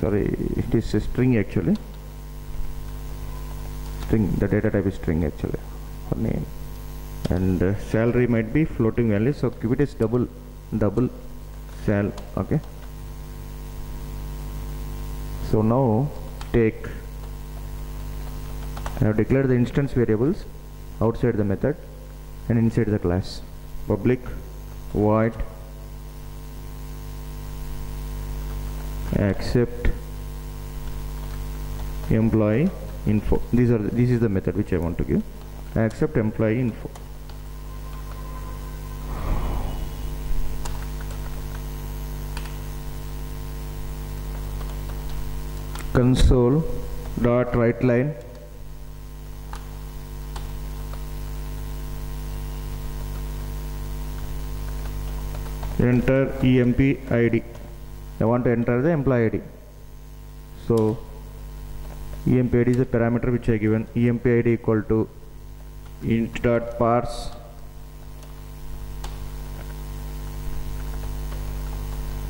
sorry it is a string actually. String the data type is string actually for name. And uh, salary might be floating value so give it as double double sal okay? So now take I have declared the instance variables outside the method and inside the class. Public void accept employee info. These are this is the method which I want to give. Accept employee info. Console dot write line. Enter emp id I want to enter the employee id so emp id is a parameter which I given. Emp id equal to int dot parse.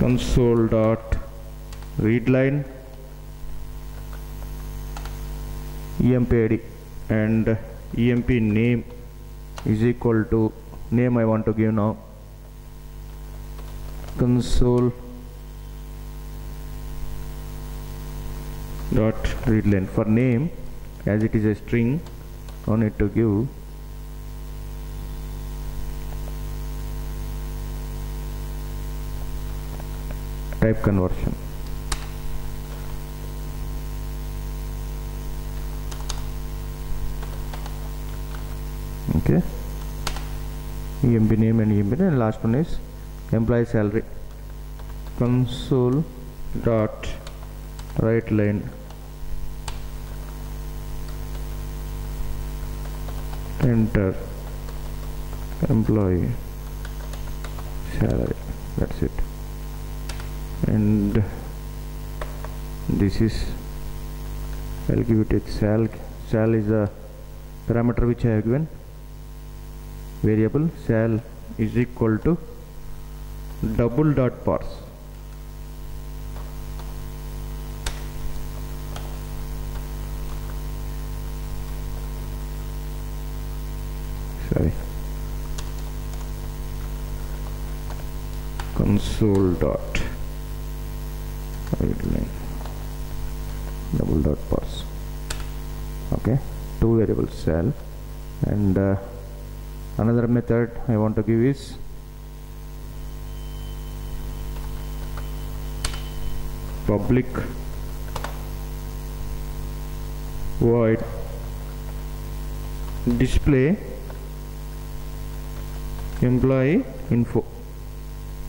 Console dot read line. Emp id and emp name is equal to name I want to give now. Console dot read line for name as it is a string I need to give type conversion. Okay. Emp name and emp and last one is employee salary. Console dot write line enter. Employee. Salary. That's it. And this is I'll give it a sal sal is the parameter which I have given. Variable. Sal is equal to double dot parse sorry console dot. Write line. Double dot parse. Okay. Two variables sal and uh, another method I want to give is public void display employee info.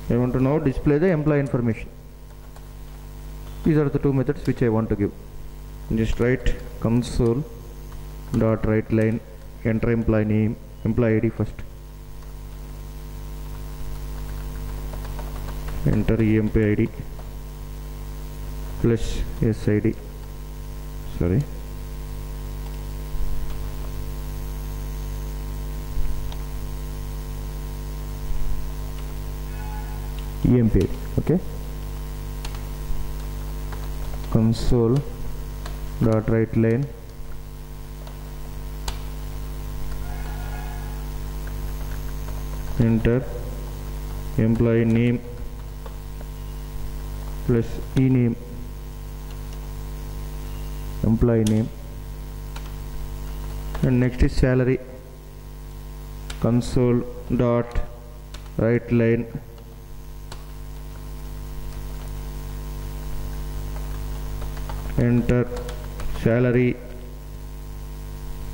I want to now display the employee information. These are the two methods which I want to give. Just write console dot write line enter employee name employee ID first. Enter emp ID plus SID sorry emp okay? Console dot write line enter. Employee name plus e name. Employee name. And next is salary. Console dot write line enter. Salary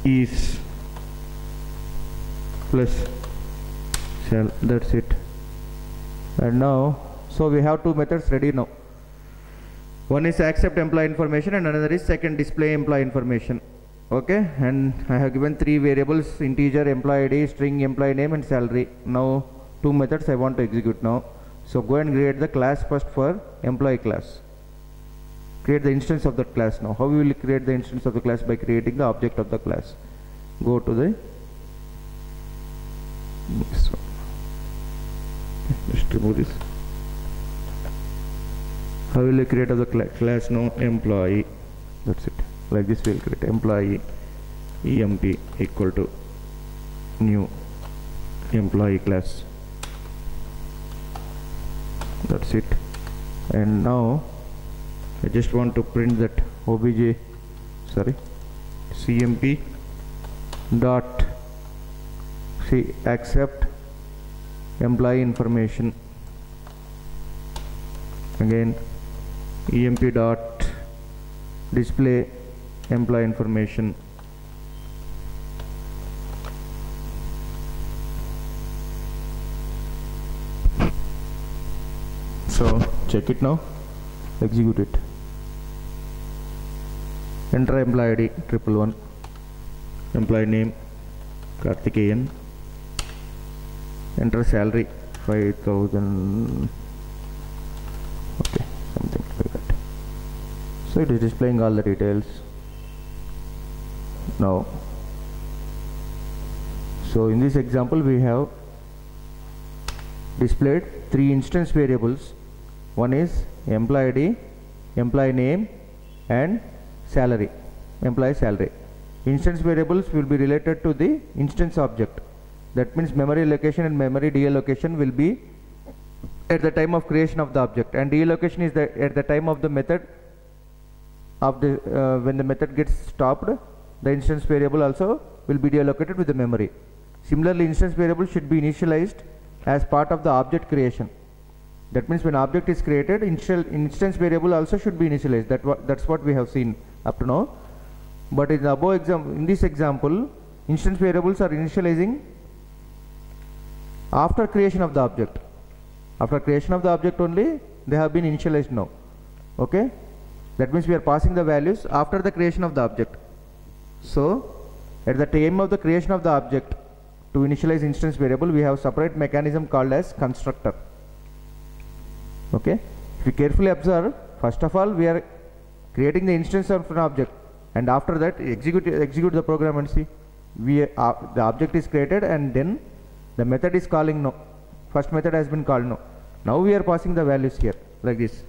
is plus. That's it. And now so we have two methods ready now. One is accept employee information and another is second display employee information. Okay? And I have given three variables integer employee ID string employee name and salary. Now two methods I want to execute now. So go and create the class first for employee class create the instance of that class. Now how we will create the instance of the class? By creating the object of the class. Go to the this one. just remove this. How will we create the cla- class? Now employee. That's it. Like this we'll create. Employee emp equal to new employee class. That's it. And now I just want to print that obj sorry cmp dot see accept employee information. Again emp dot display employee information. So check it now. Execute it enter employee id triple one. Employee name karthikeyan. Enter salary 5000 okay something like that. So it is displaying all the details. Now so in this example we have displayed three instance variables. One is employee id employee name and salary employee salary. Instance variables will be related to the instance object. That means memory location and memory deallocation will be at the time of creation of the object. And deallocation is the at the time of the method of the uh, when the method gets stopped the instance variable also will be deallocated with the memory. Similarly instance variable should be initialized as part of the object creation. That means when object is created initial instance variable also should be initialized. That that's what we have seen up to now. But in the above example in this example instance variables are initializing after creation of the object. After creation of the object only they have been initialized now. Okay? That means we are passing the values after the creation of the object. So at the time of the creation of the object to initialize instance variable we have separate mechanism called as constructor. Okay? If you carefully observe first of all we are creating the instance of an object. And after that execute execute the program and see. We uh, the object is created and then the method is calling no. First method has been called no. Now we are passing the values here like this.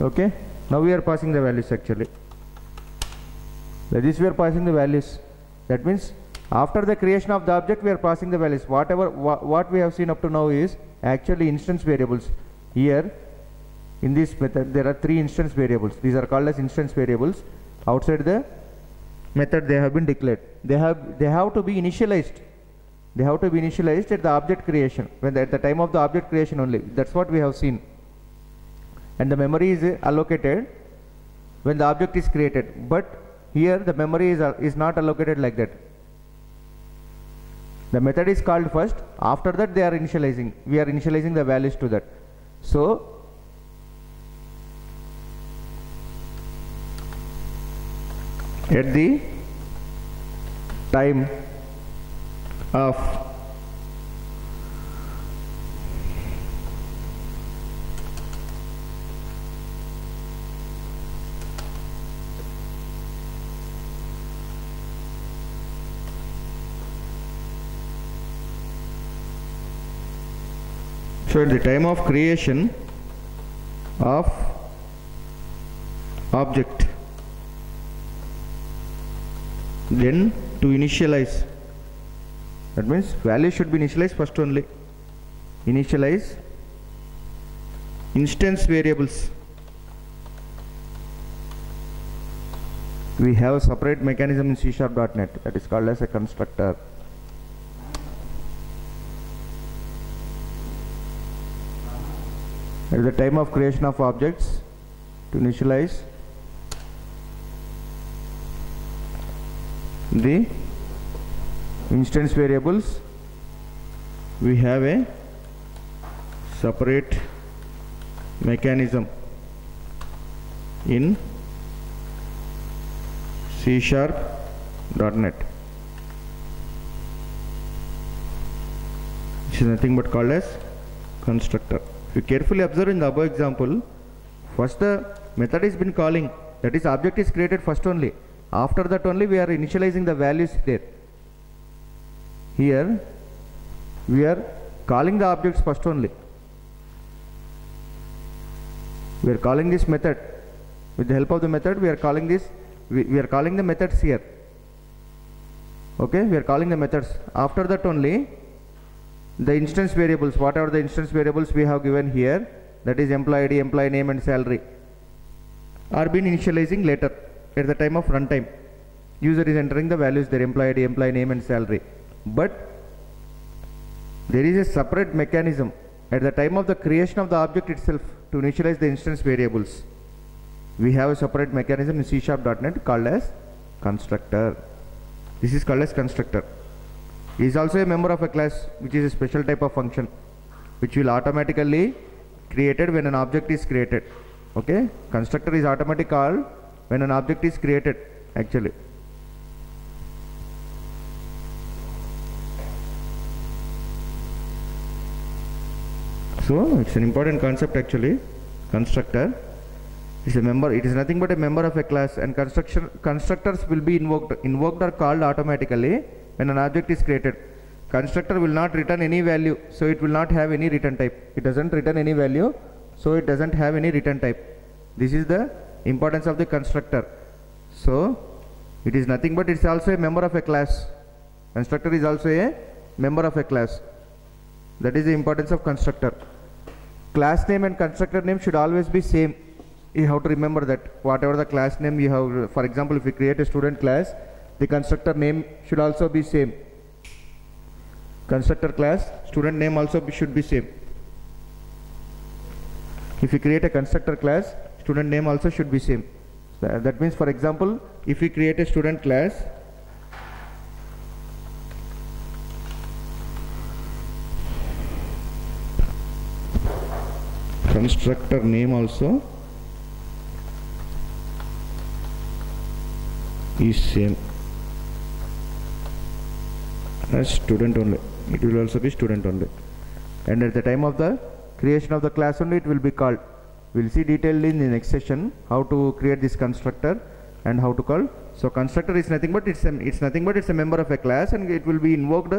Okay? Now we are passing the values actually. Like this we are passing the values. That means after the creation of the object we are passing the values. Whatever wha what we have seen up to now is actually instance variables. Here in this method there are three instance variables. These are called as instance variables. Outside the method they have been declared. They have they have to be initialized. They have to be initialized at the object creation. When at the time of the object creation only. That's what we have seen. And the memory is allocated when the object is created. But here the memory is, is not allocated like that. The method is called first. After that they are initializing. We are initializing the values to that. So at the time of so at the time of creation of object then to initialize. That means value should be initialized first only. Initialize instance variables. We have a separate mechanism in C sharp.net that is called as a constructor. At the time of creation of objects to initialize the instance variables we have a separate mechanism in C sharp net. Which is nothing but called as constructor. If you carefully observe in the above example first the method is been calling that is object is created first only after that only we are initializing the values there. Here we are calling the objects first only. We are calling this method. With the help of the method we are calling this we, we are calling the methods here. Okay we are calling the methods. After that only the instance variables whatever the instance variables we have given here? That is employee id employee name and salary are being initializing later at the time of runtime user is entering the values their employee id employee name and salary. But there is a separate mechanism. At the time of the creation of the object itself to initialize the instance variables we have a separate mechanism in C sharp.net called as constructor. This is called as constructor. He is also a member of a class which is a special type of function which will automatically created when an object is created. Okay? Constructor is automatic called when an object is created actually. So it's an important concept actually. Constructor is a member it is nothing but a member of a class and construction constructors will be invoked invoked or called automatically when an object is created. Constructor will not return any value so it will not have any return type. It doesn't return any value so it doesn't have any return type. This is the importance of the constructor. So it is nothing but it's also a member of a class. Constructor is also a member of a class. That is the importance of constructor. Class name and constructor name should always be same. You have to remember that whatever the class name you have for example if you create a student class the constructor name should also be same. Constructor class student name also be, should be same. If you create a constructor class student name also should be same. Uh, that means for example if we create a student class constructor name also is same. As student only. It will also be student only. And at the time of the creation of the class only it will be called we'll see detailed in the next session how to create this constructor and how to call. So constructor is nothing but it's a, it's nothing but it's a member of a class and it will be invoked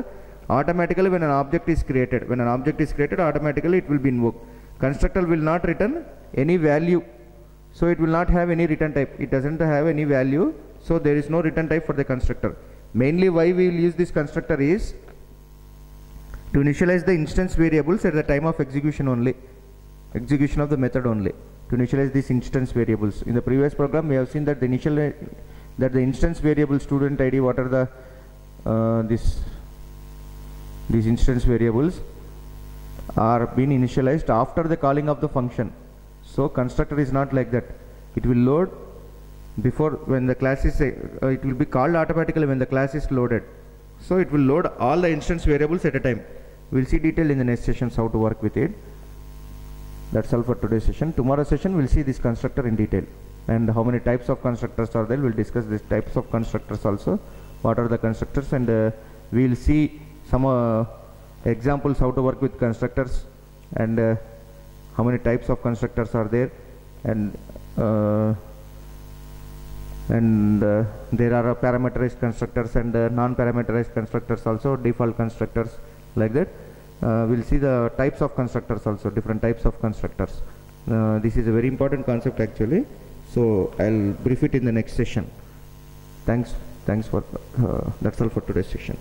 automatically when an object is created. When an object is created automatically it will be invoked. Constructor will not return any value. So it will not have any return type. It doesn't have any value. So there is no return type for the constructor. Mainly why we will use this constructor is to initialize the instance variables at the time of execution only execution of the method only to initialize these instance variables. In the previous program we have seen that the initial that the instance variable student id what are the uh, this these instance variables are being initialized after the calling of the function. So constructor is not like that. It will load before when the class is uh, it will be called automatically when the class is loaded. So it will load all the instance variables at a time. We'll see detail in the next sessions how to work with it that's all for today's session. Tomorrow session we'll see this constructor in detail. And how many types of constructors are there? We'll discuss these types of constructors also. What are the constructors? And uh, we'll see some uh, examples how to work with constructors and uh, how many types of constructors are there. And uh, and uh, there are uh, parameterized constructors and non-parameterized constructors also default constructors like that uh, we'll see the types of constructors also different types of constructors. Uh, this is a very important concept actually. So i'll brief it in the next session. Thanks. Thanks for uh, that's all for today's session